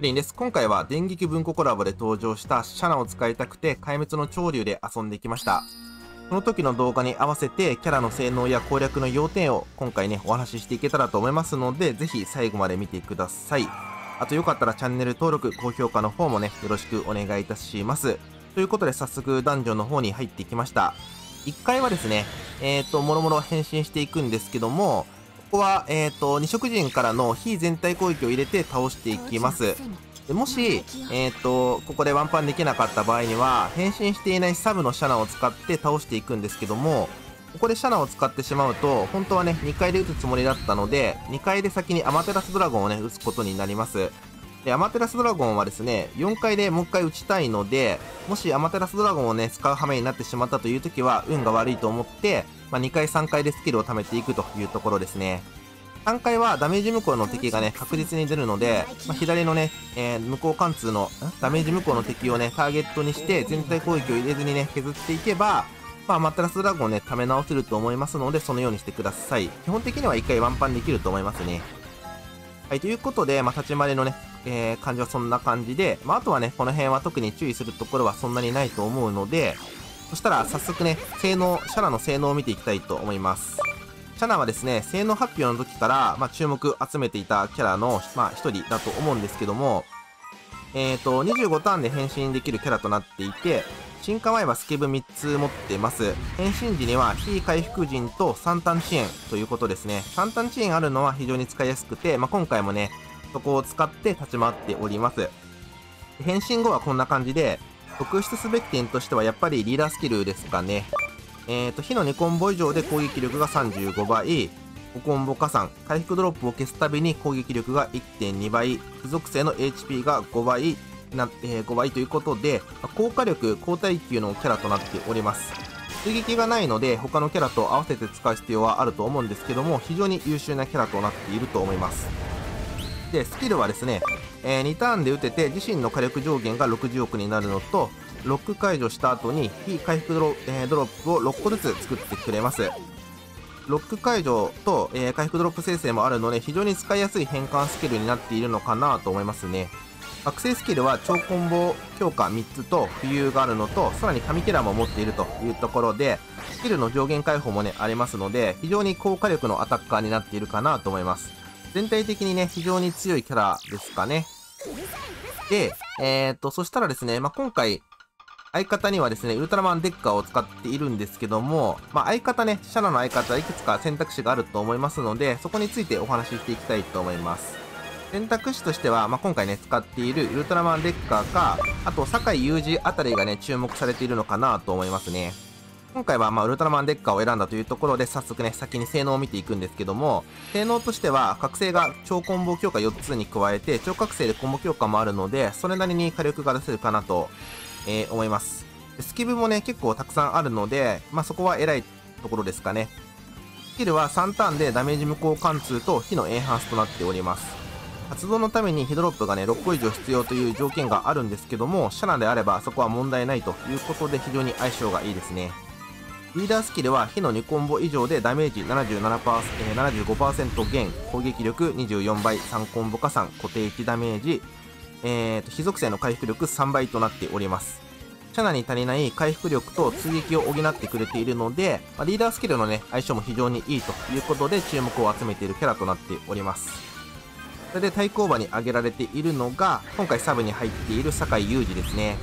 リンです。今回は電撃文庫コラボで登場したシャナを使いたくて壊滅の潮流で遊んできました。その時の動画に合わせてキャラの性能や攻略の要点を今回ね、お話ししていけたらと思いますので、ぜひ最後まで見てください。あとよかったらチャンネル登録、高評価の方もね、よろしくお願いいたします。ということで早速ダンジョンの方に入っていきました。1回はですね、えっ、ー、と、もろもろ変身していくんですけども、ここは、えっ、ー、と、二色陣からの非全体攻撃を入れて倒していきます。でもし、えっ、ー、と、ここでワンパンできなかった場合には、変身していないサブのシャナを使って倒していくんですけども、ここでシャナを使ってしまうと、本当はね、2階で撃つつもりだったので、2階で先にアマテラスドラゴンをね、撃つことになります。で、アマテラスドラゴンはですね、4回でもう1回撃ちたいので、もしアマテラスドラゴンをね、使う羽目になってしまったという時は、運が悪いと思って、まあ、2回3回でスキルを貯めていくというところですね。3回はダメージ無効の敵がね、確実に出るので、まあ、左のね、えー、無効貫通のダメージ無効の敵をね、ターゲットにして全体攻撃を入れずにね、削っていけば、まあ、マッラスドラゴンをね、溜め直せると思いますので、そのようにしてください。基本的には1回ワンパンできると思いますね。はい、ということで、まあ、立ち回りのね、えー、感じはそんな感じで、まあ、あとはね、この辺は特に注意するところはそんなにないと思うので、そしたら早速ね、性能、シャラの性能を見ていきたいと思います。シャナはですね、性能発表の時から、まあ、注目集めていたキャラの、まあ、一人だと思うんですけども、えっ、ー、と、25ターンで変身できるキャラとなっていて、進化前はスケブ3つ持ってます。変身時には非回復陣と3ターン遅延ということですね。3ターン遅延あるのは非常に使いやすくて、まあ、今回もね、そこを使って立ち回っております。変身後はこんな感じで、特筆すべき点としてはやっぱりリーダースキルですかね。えっ、ー、と、火の2コンボ以上で攻撃力が35倍、5コンボ加算、回復ドロップを消すたびに攻撃力が1.2倍、付属性の HP が5倍な、えー、5倍ということで、効果力、高耐久のキャラとなっております。追撃がないので、他のキャラと合わせて使う必要はあると思うんですけども、非常に優秀なキャラとなっていると思います。で、スキルはですね、えー、2ターンで打てて自身の火力上限が60億になるのと、ロック解除した後に非回復ドロ,、えー、ドロップを6個ずつ作ってくれます。ロック解除と、えー、回復ドロップ生成もあるので非常に使いやすい変換スキルになっているのかなと思いますね。惑星スキルは超コンボ強化3つと浮遊があるのと、さらに神キャラも持っているというところで、スキルの上限解放もね、ありますので、非常に高火力のアタッカーになっているかなと思います。全体的にね、非常に強いキャラですかね。で、えー、っと、そしたらですね、まあ、今回、相方にはですね、ウルトラマンデッカーを使っているんですけども、まあ、相方ね、シャナの相方はいくつか選択肢があると思いますので、そこについてお話ししていきたいと思います。選択肢としては、まあ、今回ね、使っているウルトラマンデッカーか、あと、酒井雄二あたりがね、注目されているのかなと思いますね。今回は、まあ、ウルトラマンデッカーを選んだというところで、早速ね、先に性能を見ていくんですけども、性能としては、覚醒が超コンボ強化4つに加えて、超覚醒でコンボ強化もあるので、それなりに火力が出せるかなと、えー、思います。スキルもね、結構たくさんあるので、まあ、そこは偉いところですかね。スキルは3ターンでダメージ無効貫通と火のエンハンスとなっております。発動のためにヒドロップがね、6個以上必要という条件があるんですけども、シャナであればそこは問題ないということで非常に相性がいいですね。リーダースキルは火の2コンボ以上でダメージ77%、えー、75%減、攻撃力24倍、3コンボ加算、固定1ダメージ、えーと、非属性の回復力3倍となっております。シャナに足りない回復力と追撃を補ってくれているので、まあ、リーダースキルのね、相性も非常にいいということで注目を集めているキャラとなっております。それで対抗馬に挙げられているのが、今回サブに入っている酒井裕二ですね。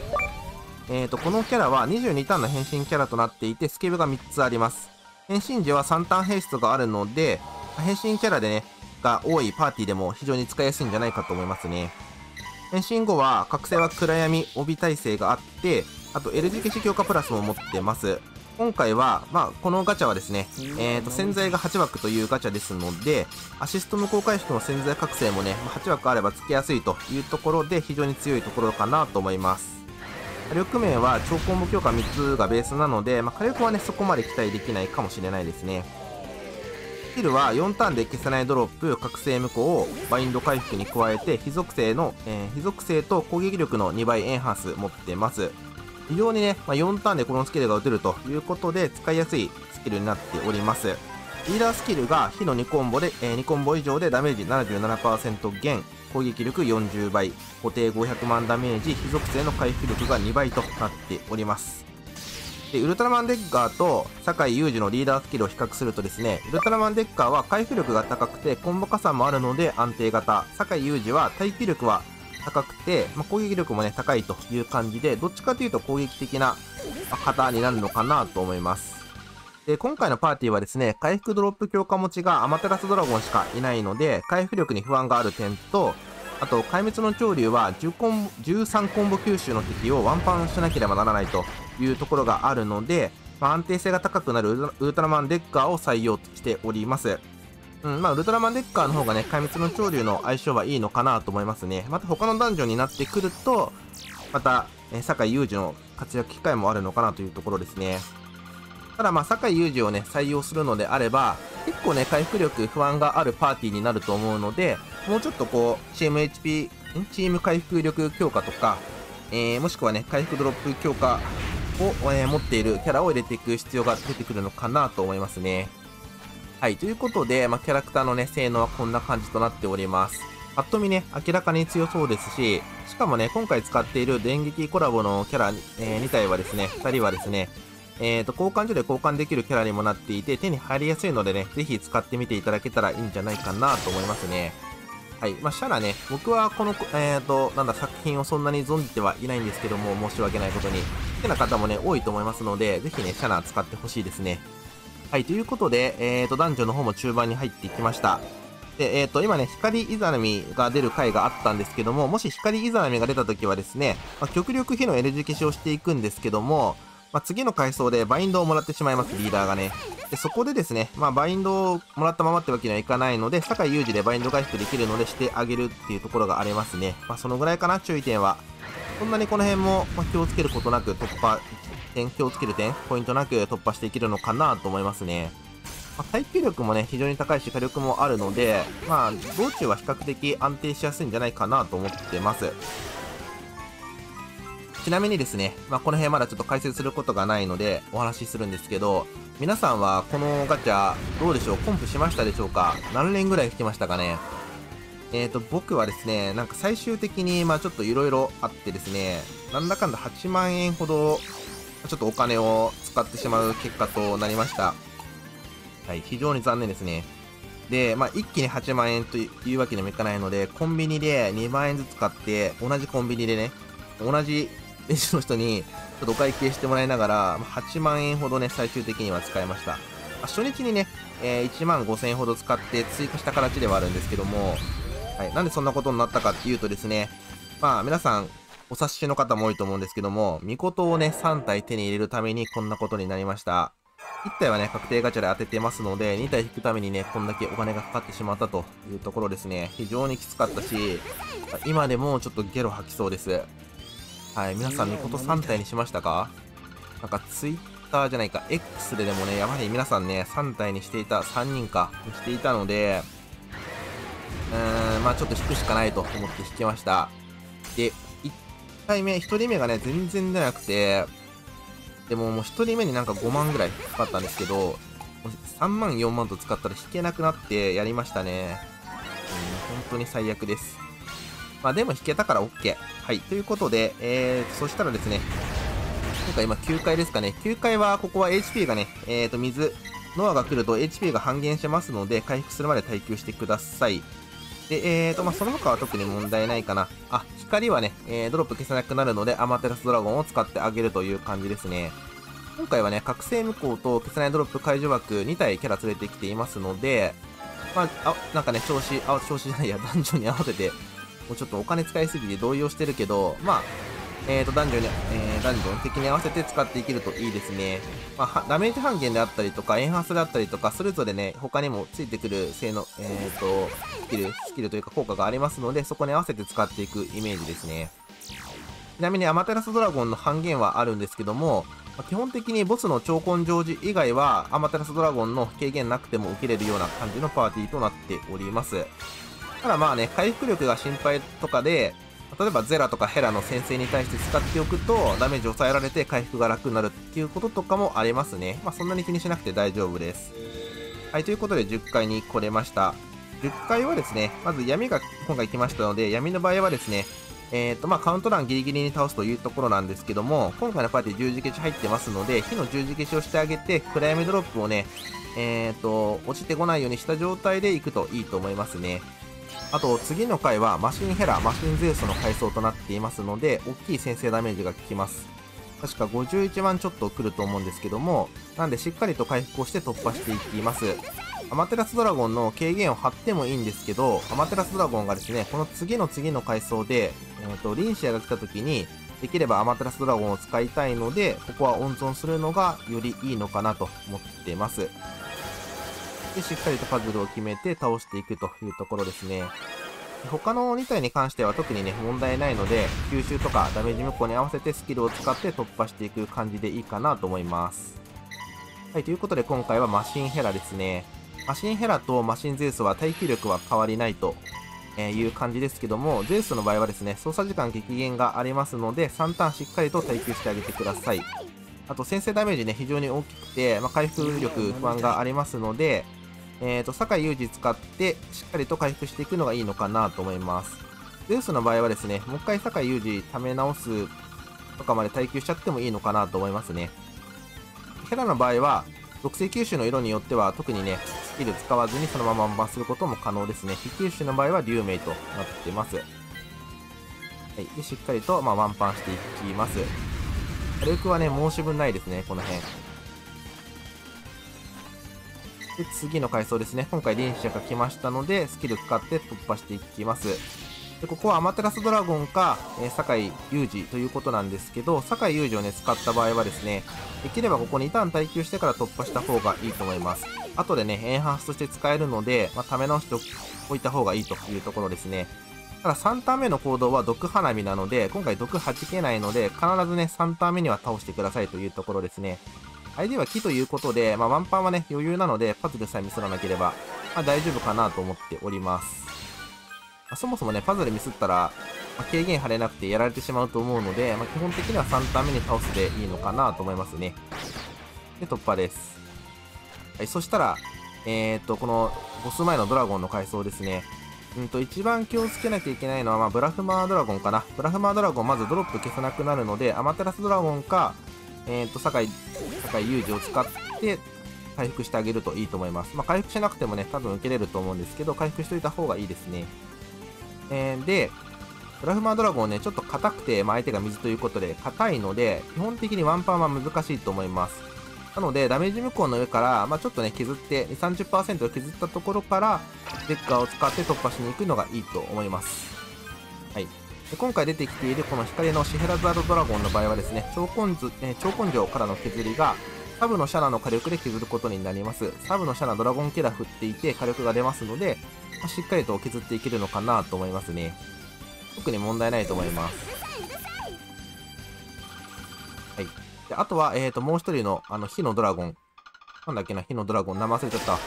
えーと、このキャラは22ターンの変身キャラとなっていて、スケブが3つあります。変身時は3ターンヘイストがあるので、変身キャラでね、が多いパーティーでも非常に使いやすいんじゃないかと思いますね。変身後は、覚醒は暗闇帯耐性があって、あと L 字消し強化プラスも持ってます。今回は、まあ、このガチャはですね、えっ、ー、と、洗剤が8枠というガチャですので、アシスト無効回復の洗剤覚醒もね、8枠あればつけやすいというところで、非常に強いところかなと思います。火力面は超コンボ強化3つがベースなので、まあ、火力はね、そこまで期待できないかもしれないですね。スキルは4ターンで消せないドロップ、覚醒無効を、バインド回復に加えて、非属性の、えー、非属性と攻撃力の2倍エンハンス持ってます。非常にね、まあ、4ターンでこのスキルが打てるということで使いやすいスキルになっております。リーダースキルが火の2コンボで、えー、2コンボ以上でダメージ77%減、攻撃力40倍、固定500万ダメージ、非属性の回復力が2倍となっております。で、ウルトラマンデッカーと酒井裕二のリーダースキルを比較するとですね、ウルトラマンデッカーは回復力が高くてコンボ加算もあるので安定型、酒井裕二は耐久力は高くて、まあ、攻撃力もね、高いという感じで、どっちかというと攻撃的な方になるのかなと思います。で、今回のパーティーはですね、回復ドロップ強化持ちがアマテラスドラゴンしかいないので、回復力に不安がある点と、あと、壊滅の潮流は10コン13コンボ吸収の敵をワンパンしなければならないというところがあるので、まあ、安定性が高くなるウルトラマンデッカーを採用しております。うん、まあ、ウルトラマンデッカーの方がね、壊滅の潮流の相性はいいのかなと思いますね。また他のダンジョンになってくると、また、え酒井裕二の活躍機会もあるのかなというところですね。ただまあ、酒井裕二をね、採用するのであれば、結構ね、回復力不安があるパーティーになると思うので、もうちょっとこう、チーム HP、チーム回復力強化とか、えー、もしくはね、回復ドロップ強化を、えー、持っているキャラを入れていく必要が出てくるのかなと思いますね。はい、ということで、まあ、キャラクターのね、性能はこんな感じとなっております。ぱっと見ね、明らかに強そうですし、しかもね、今回使っている電撃コラボのキャラ、えー、2体はですね、2人はですね、えーと、交換所で交換できるキャラにもなっていて、手に入りやすいのでね、ぜひ使ってみていただけたらいいんじゃないかなと思いますね。はい。まあ、シャラね、僕はこの、えーと、なんだ、作品をそんなに存じてはいないんですけども、申し訳ないことに。好きな方もね、多いと思いますので、ぜひね、シャラ使ってほしいですね。はい。ということで、えーと、男女の方も中盤に入っていきました。で、えっ、ー、と、今ね、光イザナミが出る回があったんですけども、もし光イザナミが出た時はですね、まあ、極力火の L 字消しをしていくんですけども、まあ、次の階層でバインドをもらってしまいます、リーダーがね。で、そこでですね、まあ、バインドをもらったままってわけにはいかないので、酒井裕二でバインド回復できるのでしてあげるっていうところがありますね。まあ、そのぐらいかな、注意点は。そんなにこの辺も、ま気をつけることなく突破、点、気をつける点、ポイントなく突破していけるのかなと思いますね。まあ、耐久力もね、非常に高いし火力もあるので、まあ、道中は比較的安定しやすいんじゃないかなと思ってます。ちなみにですね、まあ、この辺まだちょっと解説することがないのでお話しするんですけど、皆さんはこのガチャどうでしょう？コンプしましたでしょうか？何連ぐらい引きましたかね？えーと、僕はですね、なんか最終的に、まあちょっといろいろあってですね、なんだかんだ8万円ほど、ちょっとお金を使ってしまう結果となりました。はい、非常に残念ですね。で、まあ、一気に8万円というわけにもいかないので、コンビニで2万円ずつ買って、同じコンビニでね、同じレジの人にちょっとお会計してもらいながら、8万円ほどね、最終的には使いました。初日にね、えー、1万5000円ほど使って追加した形ではあるんですけども、はい、なんでそんなことになったかっていうとですね、まあ皆さんお察しの方も多いと思うんですけども、ミコトをね、3体手に入れるためにこんなことになりました。1体はね、確定ガチャで当ててますので、2体引くためにね、こんだけお金がかかってしまったというところですね。非常にきつかったし、今でもちょっとゲロ吐きそうです。はい、皆さん、みこと3体にしましたか？なんか、ツイッターじゃないか、X ででもね、やはり皆さんね、3体にしていた、3人か、にしていたので、うーん、まあちょっと引くしかないと思って引きました。で、1体目、1人目がね、全然出なくて、でももう1人目になんか5万ぐらいかかったんですけど、3万、4万と使ったら引けなくなってやりましたね。うん、本当に最悪です。まあでも引けたから OK。はい。ということで、えー、そしたらですね、今回今9回ですかね。9回は、ここは HP がね、えーと、水、ノアが来ると HP が半減してますので、回復するまで耐久してください。で、えーと、まあ、その他は特に問題ないかな。あ、光はね、えー、ドロップ消せなくなるので、アマテラスドラゴンを使ってあげるという感じですね。今回はね、覚醒無効と消せないドロップ解除枠2体キャラ連れてきていますので、まあ、あ、なんかね、調子、あ、調子じゃないや、ダンジョンに合わせて、もうちょっとお金使いすぎて動揺してるけど、まあ、えーと、男女に、えー、男女的に合わせて使っていけるといいですね。まあ、ダメージ半減であったりとか、エンハンスであったりとか、それぞれね、他にもついてくる性能、えーと、スキル、スキルというか効果がありますので、そこに合わせて使っていくイメージですね。ちなみにアマテラスドラゴンの半減はあるんですけども、まあ、基本的にボスの超根性寺以外はアマテラスドラゴンの軽減なくても受けれるような感じのパーティーとなっております。ただまあね、回復力が心配とかで、例えばゼラとかヘラの先生に対して使っておくと、ダメージ抑えられて回復が楽になるっていうこととかもありますね。まあそんなに気にしなくて大丈夫です。はい、ということで10回に来れました。10回はですね、まず闇が今回来ましたので、闇の場合はですね、えっ、ー、と、まあ、カウントダウンギリギリに倒すというところなんですけども、今回のパーティー十字消し入ってますので、火の十字消しをしてあげて、暗闇ドロップをね、えっ、ー、と、落ちてこないようにした状態で行くといいと思いますね。あと、次の回はマシンヘラ、マシンゼウスの階層となっていますので、大きい先制ダメージが効きます。確か51万ちょっと来ると思うんですけども、なんでしっかりと回復をして突破していきます。アマテラスドラゴンの軽減を張ってもいいんですけど、アマテラスドラゴンがですね、この次の次の階層で、え、ー、と、リンシアが来た時に、できればアマテラスドラゴンを使いたいので、ここは温存するのがよりいいのかなと思っています。で、しっかりとパズルを決めて倒していくというところですね。他の2体に関しては特にね、問題ないので、吸収とかダメージ無効に合わせてスキルを使って突破していく感じでいいかなと思います。はい、ということで今回はマシンヘラですね。マシンヘラとマシンゼウスは耐久力は変わりないという感じですけども、ゼウスの場合はですね、操作時間激減がありますので、3ターンしっかりと耐久してあげてください。あと、先制ダメージね、非常に大きくて、まあ、回復力不安がありますので、えっ、ー、と、酒井裕二使って、しっかりと回復していくのがいいのかなと思います。ゼウスの場合はですね、もう一回酒井裕二貯め直すとかまで耐久しちゃってもいいのかなと思いますね。ヘラの場合は、属性吸収の色によっては特にね、スキル使わずにそのままバンすることも可能ですね。非吸収の場合は竜名となっています。はい。で、しっかりと、まあ、ワンパンしていきます。火力はね、申し分ないですね、この辺。で、次の階層ですね。今回臨者が来ましたので、スキル使って突破していきます。で、ここはアマテラスドラゴンか、えー、酒井裕二ということなんですけど、酒井裕二をね、使った場合はですね、できればここ2ターン耐久してから突破した方がいいと思います。後でね、エンハンスとして使えるので、まあ、溜め直しておいた方がいいというところですね。ただ3ターン目の行動は毒花火なので、今回毒弾けないので、必ずね、3ターン目には倒してくださいというところですね。相手は木ということで、まあ、ワンパンはね、余裕なので、パズルさえミスらなければ、まあ、大丈夫かなと思っております。まあ、そもそもね、パズルミスったら、まあ、軽減貼れなくてやられてしまうと思うので、まあ、基本的には3ターン目に倒すでいいのかなと思いますね。で、突破です。はい、そしたら、えー、っと、この、ボス前のドラゴンの階層ですね。うんと、一番気をつけなきゃいけないのは、まあ、ブラフマードラゴンかな。ブラフマードラゴン、まずドロップ消せなくなるので、アマテラスドラゴンか、えー、と、酒井、酒井裕二を使って、回復してあげるといいと思います。まあ、回復しなくてもね、多分受けれると思うんですけど、回復しといた方がいいですね。えー、で、ブラフマードラゴンね、ちょっと硬くて、まあ、相手が水ということで、硬いので、基本的にワンパンは難しいと思います。なので、ダメージ無効の上から、まあ、ちょっとね、削って、2、30%削ったところから、デッカーを使って突破しに行くのがいいと思います。はい。今回出てきているこの光のシヘラザードドラゴンの場合はですね、超根図、えー、超根性からの削りが、サブのシャナの火力で削ることになります。サブのシャナドラゴンキラ振っていて火力が出ますので、まあ、しっかりと削っていけるのかなと思いますね。特に問題ないと思います。はい。であとは、えっ、ー、と、もう一人の、あの、火のドラゴン。なんだっけな、火のドラゴン。名前忘れちゃった。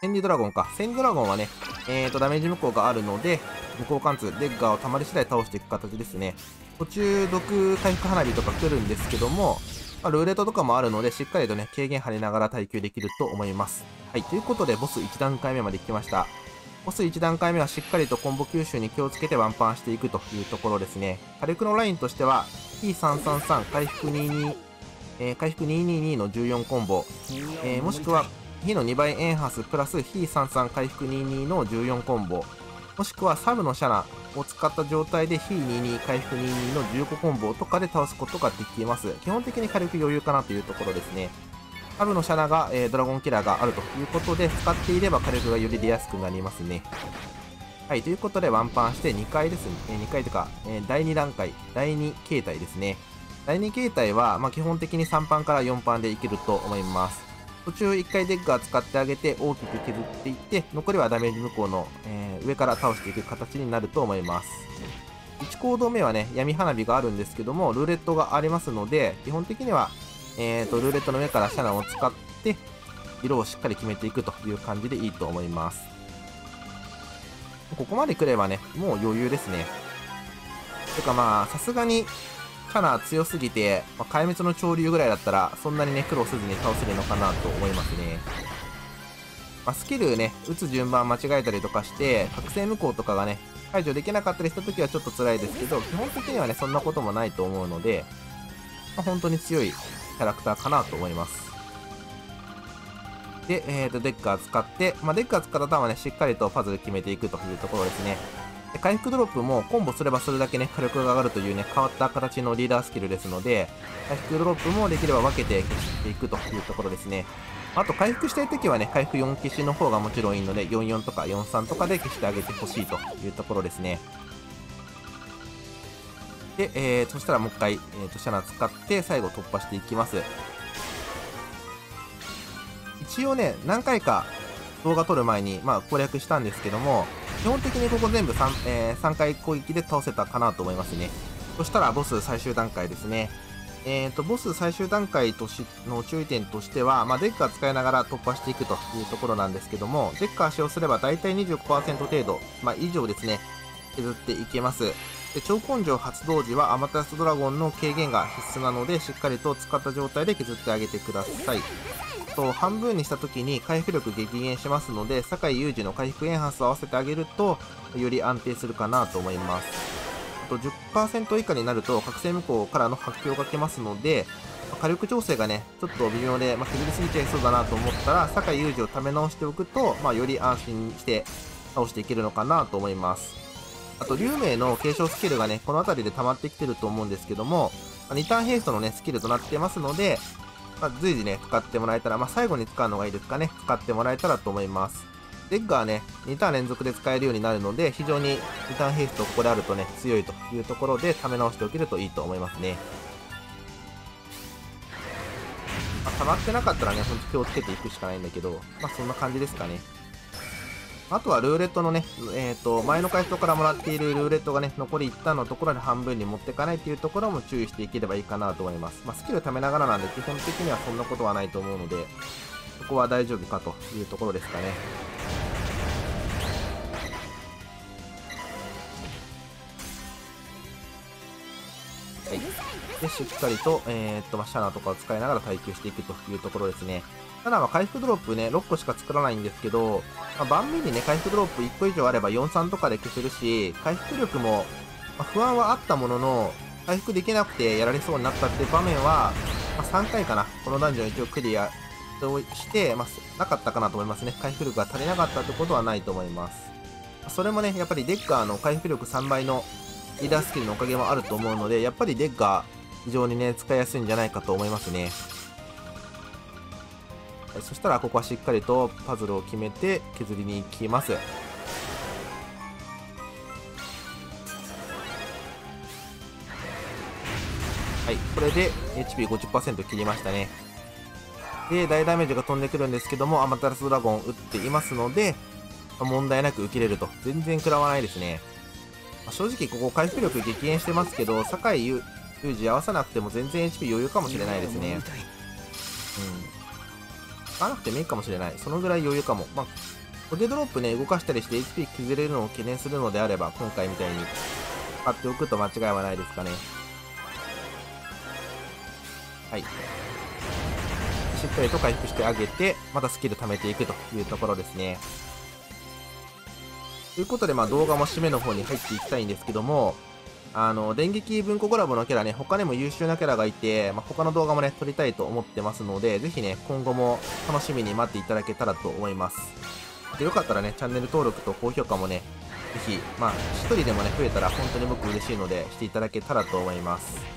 千里ドラゴンか。千里ドラゴンはね、えっ、ー、と、ダメージ無効があるので、無効貫通、デッガーをたまり次第倒していく形ですね。途中、毒回復花火とか来るんですけども、まあ、ルーレットとかもあるので、しっかりとね、軽減張りながら耐久できると思います。はい、ということで、ボス1段階目まで来ました。ボス1段階目はしっかりとコンボ吸収に気をつけてワンパンしていくというところですね。火力のラインとしては、P333 回復22、えー、回復222の14コンボ、えー、もしくは、火の2倍エンハスプラス P33 回復22の14コンボ、もしくはサブのシャナを使った状態で P22 回復22の15コンボとかで倒すことができます。基本的に火力余裕かなというところですね。サブのシャナが、えー、ドラゴンキラーがあるということで、使っていれば火力がより出やすくなりますね。はい、ということでワンパンして2回ですね。え、2回というか、え、第2段階、第2形態ですね。第2形態は、まあ、基本的に3パンから4パンでいけると思います。途中1回デッガー使ってあげて大きく削っていって、残りはダメージ無効の、えー、上から倒していく形になると思います。1行動目はね、闇花火があるんですけども、ルーレットがありますので、基本的にはえーと、ルーレットの上からシャナを使って、色をしっかり決めていくという感じでいいと思います。ここまで来ればね、もう余裕ですね。てかまあ、さすがに、シャナ強すぎて、まあ、壊滅の潮流ぐらいだったら、そんなにね、苦労せずに倒せるのかなと思いますね。まあ、スキルね、打つ順番間違えたりとかして、覚醒無効とかがね、解除できなかったりした時はちょっと辛いですけど、基本的にはね、そんなこともないと思うので、まあ、本当に強いキャラクターかなと思います。で、え、ー、と、デッカー使って、まあ、デッカー使ったターンはね、しっかりとパズル決めていくというところですね。で回復ドロップもコンボすればそれだけね、火力が上がるというね、変わった形のリーダースキルですので、回復ドロップもできれば分けて消していくというところですね。あと回復したい時はね、回復4消しの方がもちろんいいので、44とか43とかで消してあげてほしいというところですね。で、えー、そしたらもう一回、えーと、シャナ使って最後突破していきます。一応ね、何回か動画撮る前に、まあ、攻略したんですけども、基本的にここ全部 3,、えー、3回攻撃で倒せたかなと思いますね。そしたらボス最終段階ですね。えーと、ボス最終段階としの注意点としては、まあ、デッカー使いながら突破していくというところなんですけども、デッカー使用すれば大体25%程度、まあ、以上ですね、削っていけます。で超根性発動時はアマテラスドラゴンの軽減が必須なので、しっかりと使った状態で削ってあげてください。と、半分にした時に回復力激減しますので、酒井裕二の回復エンハンスを合わせてあげると、より安定するかなと思いますあ。と10%以下になると覚醒無効からの発表が来ますので、火力調整がね、ちょっと微妙で、まあ、削りすぎちゃいそうだなと思ったら、酒井裕二をため直しておくと、まあ、より安心して倒していけるのかなと思います。あと、竜明の継承スキルがね、この辺りで溜まってきてると思うんですけども、まあ、2ターンヘイストのね、スキルとなってますので、まあ、随時ね、使ってもらえたら、まあ、最後に使うのがいいですかね、使ってもらえたらと思います。デッガーね、2ターン連続で使えるようになるので、非常に2ターンヘイストここであるとね、強いというところで、ため直しておけるといいと思いますね。まあ、溜まってなかったらね、ほんと気をつけていくしかないんだけど、まあそんな感じですかね。あとはルーレットのね、えっ、ー、と、前の回答からもらっているルーレットがね、残り1ターンのところで半分に持っていかないっていうところも注意していければいいかなと思います。まあ、スキル貯めながらなんで、基本的にはそんなことはないと思うので、そこは大丈夫かというところですかね。はい。で、しっかりと、えー、っと、シャナとかを使いながら耐久していくというところですね。ただ、ま回復ドロップね、6個しか作らないんですけど、まあ、盤面にね、回復ドロップ1個以上あれば43とかで消せるし、回復力も、まあ、不安はあったものの、回復できなくてやられそうになったっていう場面は、まあ、3回かな。このダンジョン一応クリアして、まあ、なかったかなと思いますね。回復力が足りなかったってことはないと思います。それもね、やっぱりデッカーの回復力3倍のリーダースキルのおかげもあると思うので、やっぱりデッガー、非常にね、使いやすいんじゃないかと思いますね。そしたら、ここはしっかりとパズルを決めて削りに行きます。はい、これで HP50% 切りましたね。で、大ダメージが飛んでくるんですけども、アマタラスドラゴン打っていますので、問題なく受けれると。全然食らわないですね。まあ、正直ここ回復力激減してますけど、酒井裕二合わさなくても全然 HP 余裕かもしれないですね。うん。使わなくてもいいかもしれない。そのぐらい余裕かも。まあ、ポテドロップね、動かしたりして HP 削れるのを懸念するのであれば、今回みたいに使っておくと間違いはないですかね。はい。しっかりと回復してあげて、またスキル貯めていくというところですね。ということで、まあ動画も締めの方に入っていきたいんですけども、あの、電撃文庫コラボのキャラね、他にも優秀なキャラがいて、まあ、他の動画もね、撮りたいと思ってますので、ぜひね、今後も楽しみに待っていただけたらと思います。で、よかったらね、チャンネル登録と高評価もね、ぜひ、まあ、一人でもね、増えたら本当に僕嬉しいので、していただけたらと思います。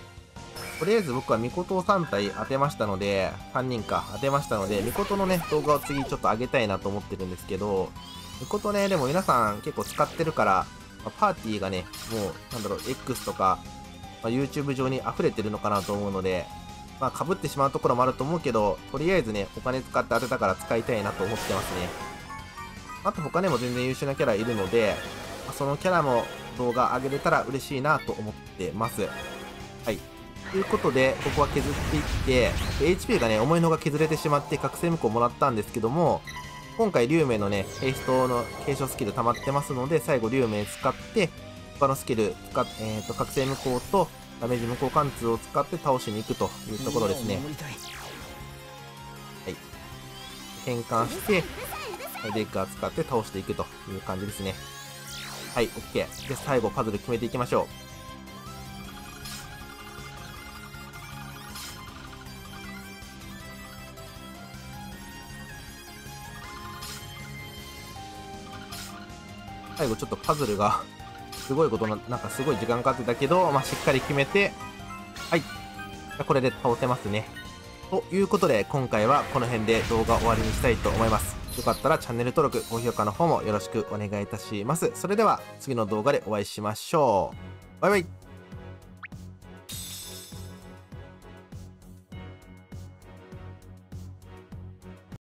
とりあえず僕はミコトを3体当てましたので、3人か当てましたので、ミコトのね、動画を次ちょっと上げたいなと思ってるんですけど、いうことね、でも皆さん結構使ってるから、パーティーがね、もう、なんだろう、X とか、まあ、YouTube 上に溢れてるのかなと思うので、まあ、被ってしまうところもあると思うけど、とりあえずね、お金使って当てたから使いたいなと思ってますね。あと他にも全然優秀なキャラいるので、まあ、そのキャラも動画上げれたら嬉しいなと思ってます。はい。ということで、ここは削っていって、HP がね、思いのが削れてしまって覚醒無効もらったんですけども、今回、竜明のね、ヘイストの継承スキル溜まってますので、最後、竜明使って、他のスキル使っ、えっ、ー、と、覚醒無効と、ダメージ無効貫通を使って倒しに行くというところですね。はい。変換して、デッカー使って倒していくという感じですね。はい、OK。で、最後パズル決めていきましょう。最後ちょっとパズルが すごいことな、なんかすごい時間かかってたけど、まあ、しっかり決めて、はい。これで倒せますね。ということで、今回はこの辺で動画終わりにしたいと思います。よかったらチャンネル登録、高評価の方もよろしくお願いいたします。それでは次の動画でお会いしましょう。バイバイ。